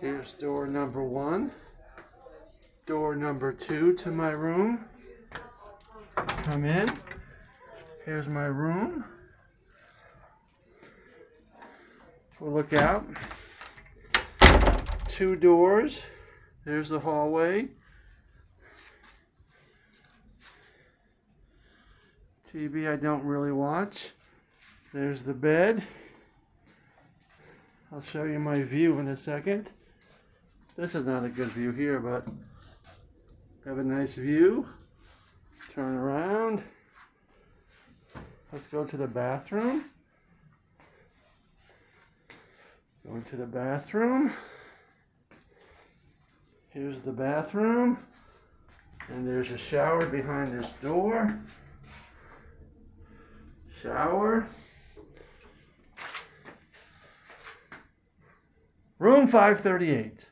Here's door number one. Door number two to my room. Come in. Here's my room. We'll look out. Two doors. There's the hallway. TV I don't really watch. There's the bed. I'll show you my view in a second. This is not a good view here, but have a nice view. Turn around. Let's go to the bathroom. Go into the bathroom. Here's the bathroom. And there's a shower behind this door. Shower. Room 538.